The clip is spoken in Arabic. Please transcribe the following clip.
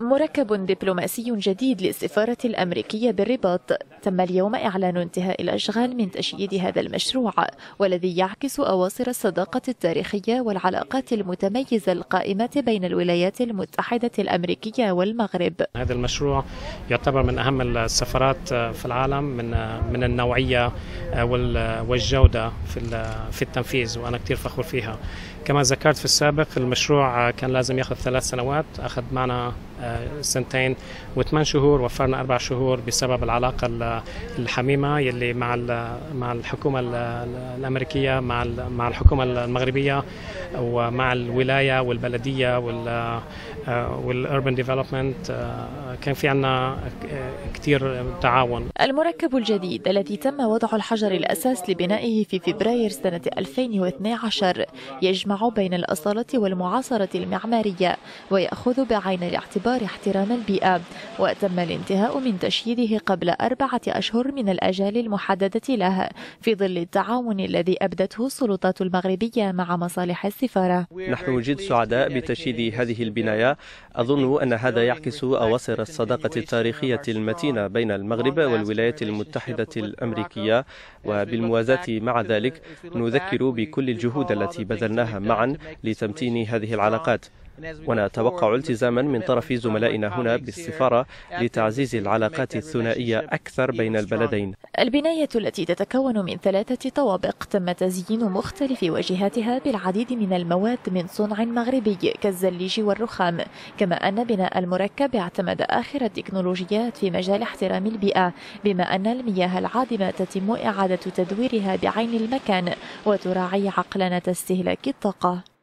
مركب دبلوماسي جديد للسفارة الأمريكية بالرباط. تم اليوم إعلان انتهاء الأشغال من تشييد هذا المشروع والذي يعكس أواصر الصداقة التاريخية والعلاقات المتميزة القائمة بين الولايات المتحدة الأمريكية والمغرب. هذا المشروع يعتبر من أهم السفارات في العالم من من النوعية والجودة في في التنفيذ وأنا كثير فخور فيها. كما ذكرت في السابق المشروع كان لازم ياخذ ثلاث سنوات. أخذ معنا سنتين وثمان شهور وفرنا أربع شهور بسبب العلاقة الحميمة يلي مع مع الحكومة الأمريكية مع مع الحكومة المغربية ومع الولاية والبلدية وال وال urban development كان في عندنا كثير تعاون. المركب الجديد الذي تم وضع الحجر الأساس لبنائه في فبراير سنة 2012 يجمع بين الأصالة والمعاصرة المعمارية ويأخذ بعين الاعتبار باعتبار احترام البيئة وتم الانتهاء من تشييده قبل أربعة أشهر من الأجال المحددة له في ظل التعاون الذي أبدته السلطات المغربية مع مصالح السفارة. نحن جد سعداء بتشييد هذه البناية. أظن أن هذا يعكس أواصر الصداقة التاريخية المتينة بين المغرب والولايات المتحدة الأمريكية. وبالموازاة مع ذلك نذكر بكل الجهود التي بذلناها معا لتمتين هذه العلاقات. ونتوقع التزاما من طرف زملائنا هنا بالسفارة لتعزيز العلاقات الثنائية أكثر بين البلدين. البناية التي تتكون من ثلاثة طوابق تم تزيين مختلف واجهاتها بالعديد من المواد من صنع مغربي كالزليج والرخام كما أن بناء المركب اعتمد آخر التكنولوجيات في مجال احترام البيئة بما أن المياه العادمة تتم إعادة تدويرها بعين المكان وتراعي عقلنة استهلاك الطاقة.